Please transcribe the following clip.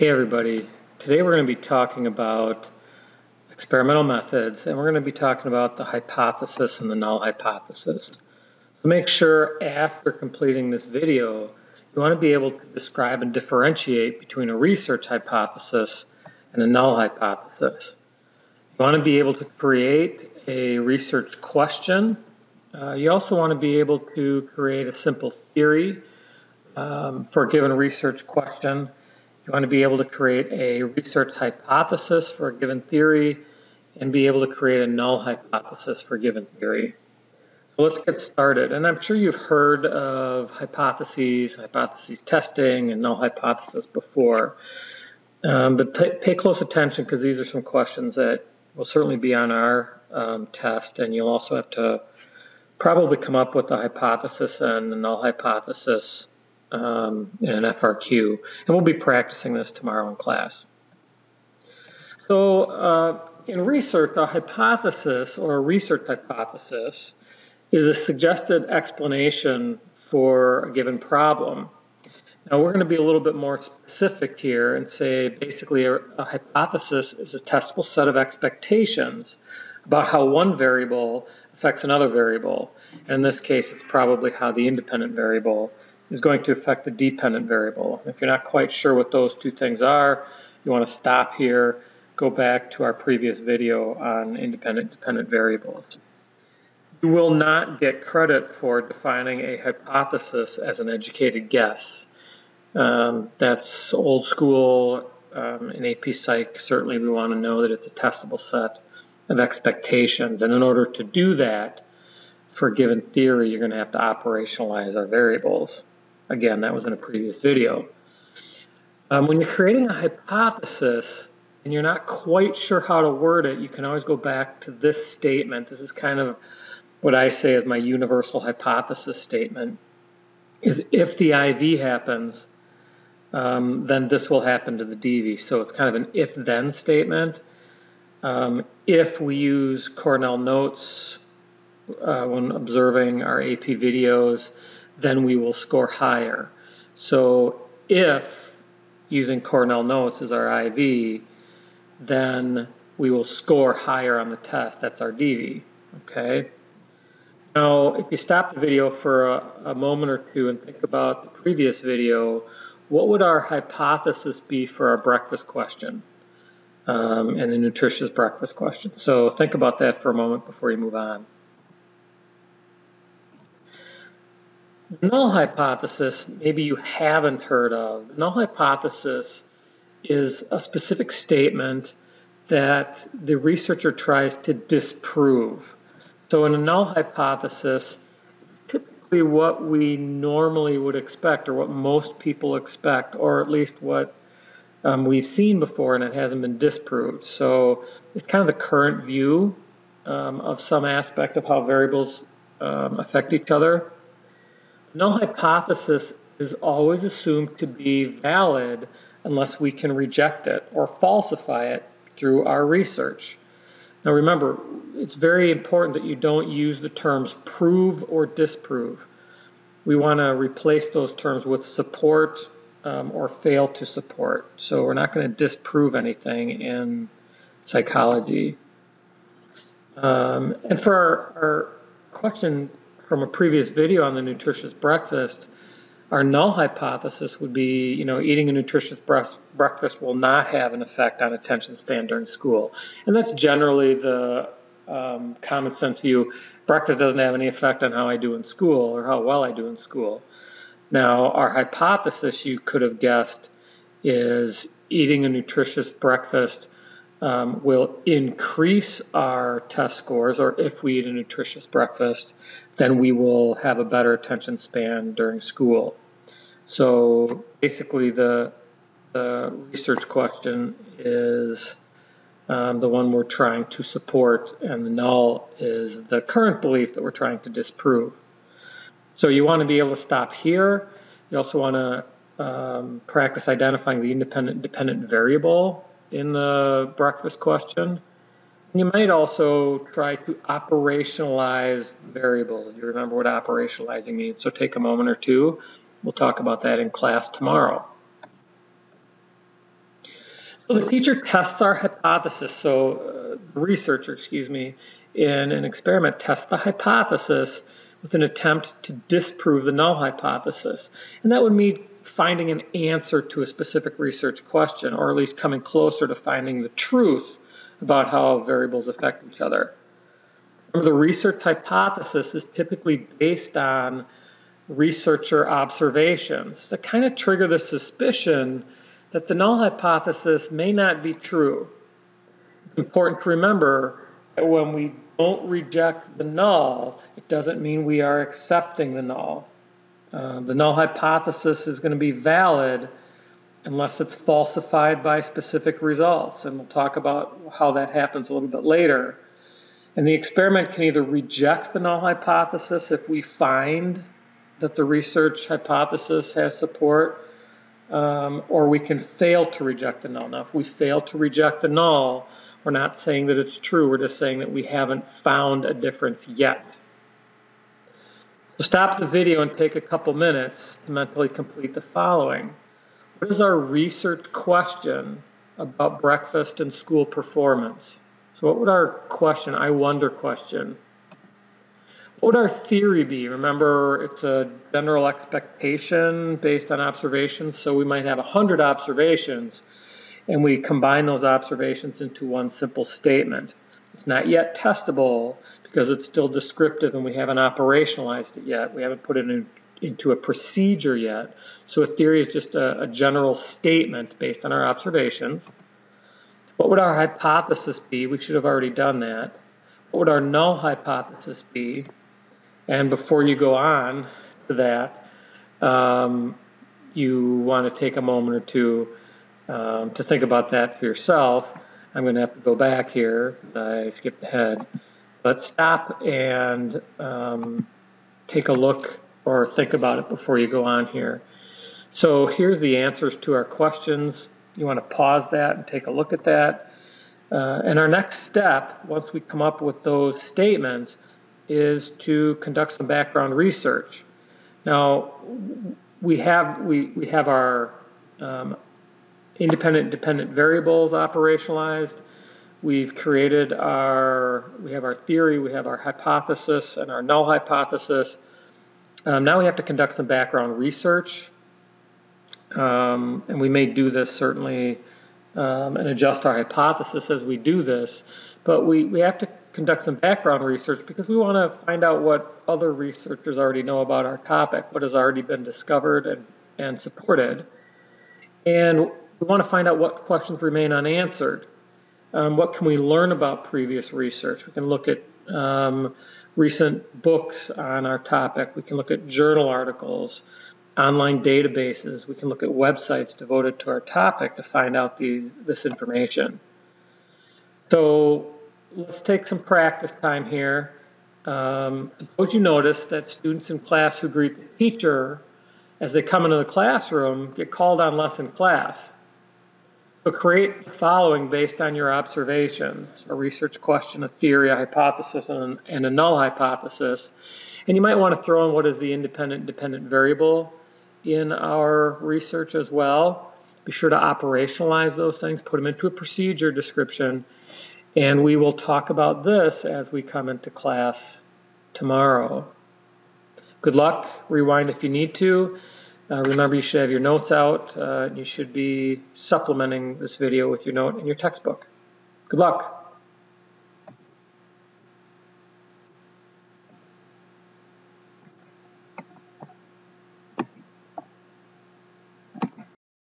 Hey everybody, today we're going to be talking about experimental methods and we're going to be talking about the hypothesis and the null hypothesis. So make sure after completing this video you want to be able to describe and differentiate between a research hypothesis and a null hypothesis. You want to be able to create a research question. Uh, you also want to be able to create a simple theory um, for a given research question want to be able to create a research hypothesis for a given theory and be able to create a null hypothesis for a given theory. So let's get started. And I'm sure you've heard of hypotheses, hypotheses testing, and null hypothesis before. Um, but pay, pay, close attention because these are some questions that will certainly be on our um, test, and you'll also have to probably come up with a hypothesis and a null hypothesis um, in an FRQ. And we'll be practicing this tomorrow in class. So uh, in research, a hypothesis or a research hypothesis is a suggested explanation for a given problem. Now we're going to be a little bit more specific here and say basically a, a hypothesis is a testable set of expectations about how one variable affects another variable. And in this case, it's probably how the independent variable is going to affect the dependent variable. If you're not quite sure what those two things are, you want to stop here, go back to our previous video on independent dependent variables. You will not get credit for defining a hypothesis as an educated guess. Um, that's old school. Um, in AP Psych, certainly we want to know that it's a testable set of expectations. And in order to do that, for a given theory, you're going to have to operationalize our variables. Again, that was in a previous video. Um, when you're creating a hypothesis and you're not quite sure how to word it, you can always go back to this statement. This is kind of what I say is my universal hypothesis statement, is if the IV happens, um, then this will happen to the DV. So it's kind of an if-then statement. Um, if we use Cornell Notes uh, when observing our AP videos, then we will score higher. So if using Cornell Notes as our IV, then we will score higher on the test. That's our DV. Okay. Now, if you stop the video for a, a moment or two and think about the previous video, what would our hypothesis be for our breakfast question um, and the nutritious breakfast question? So think about that for a moment before you move on. The null hypothesis, maybe you haven't heard of. The null hypothesis is a specific statement that the researcher tries to disprove. So in a null hypothesis, typically what we normally would expect or what most people expect, or at least what um, we've seen before and it hasn't been disproved. So it's kind of the current view um, of some aspect of how variables um, affect each other. Null hypothesis is always assumed to be valid unless we can reject it or falsify it through our research. Now remember, it's very important that you don't use the terms prove or disprove. We want to replace those terms with support um, or fail to support. So we're not going to disprove anything in psychology. Um, and for our, our question from a previous video on the nutritious breakfast, our null hypothesis would be, you know, eating a nutritious breakfast will not have an effect on attention span during school. And that's generally the um, common sense view. Breakfast doesn't have any effect on how I do in school or how well I do in school. Now, our hypothesis you could have guessed is eating a nutritious breakfast um, will increase our test scores, or if we eat a nutritious breakfast, then we will have a better attention span during school. So basically, the, the research question is um, the one we're trying to support, and the null is the current belief that we're trying to disprove. So you want to be able to stop here. You also want to um, practice identifying the independent dependent variable in the breakfast question. You might also try to operationalize variables. You remember what operationalizing means, so take a moment or two. We'll talk about that in class tomorrow. So the teacher tests our hypothesis. So uh, the researcher, excuse me, in an experiment tests the hypothesis with an attempt to disprove the null hypothesis. And that would mean finding an answer to a specific research question, or at least coming closer to finding the truth about how variables affect each other. Remember, the research hypothesis is typically based on researcher observations that kind of trigger the suspicion that the null hypothesis may not be true. It's important to remember that when we don't reject the null, it doesn't mean we are accepting the null. Uh, the null hypothesis is going to be valid unless it's falsified by specific results, and we'll talk about how that happens a little bit later. And the experiment can either reject the null hypothesis if we find that the research hypothesis has support, um, or we can fail to reject the null. Now, if we fail to reject the null, we're not saying that it's true, we're just saying that we haven't found a difference yet. So stop the video and take a couple minutes to mentally complete the following. What is our research question about breakfast and school performance? So what would our question, I wonder question, what would our theory be? Remember, it's a general expectation based on observations, so we might have 100 observations, and we combine those observations into one simple statement. It's not yet testable because it's still descriptive and we haven't operationalized it yet. We haven't put it in, into a procedure yet. So a theory is just a, a general statement based on our observations. What would our hypothesis be? We should have already done that. What would our null hypothesis be? And before you go on to that, um, you want to take a moment or two um, to think about that for yourself. I'm going to have to go back here. I skipped ahead. But stop and um, take a look or think about it before you go on here. So here's the answers to our questions. You want to pause that and take a look at that. Uh, and our next step, once we come up with those statements, is to conduct some background research. Now, we have we, we have our um, independent dependent variables operationalized. We've created our we have our theory, we have our hypothesis and our null hypothesis. Um, now we have to conduct some background research, um, and we may do this certainly um, and adjust our hypothesis as we do this. But we, we have to conduct some background research because we want to find out what other researchers already know about our topic, what has already been discovered and, and supported. And we want to find out what questions remain unanswered. Um, what can we learn about previous research? We can look at um, recent books on our topic. We can look at journal articles, online databases. We can look at websites devoted to our topic to find out these, this information. So let's take some practice time here. Um, suppose you notice that students in class who greet the teacher as they come into the classroom get called on less in class. So create the following based on your observations, a research question, a theory, a hypothesis, and, and a null hypothesis. And you might want to throw in what is the independent dependent variable in our research as well. Be sure to operationalize those things, put them into a procedure description, and we will talk about this as we come into class tomorrow. Good luck. Rewind if you need to. Uh, remember, you should have your notes out. Uh, you should be supplementing this video with your note in your textbook. Good luck.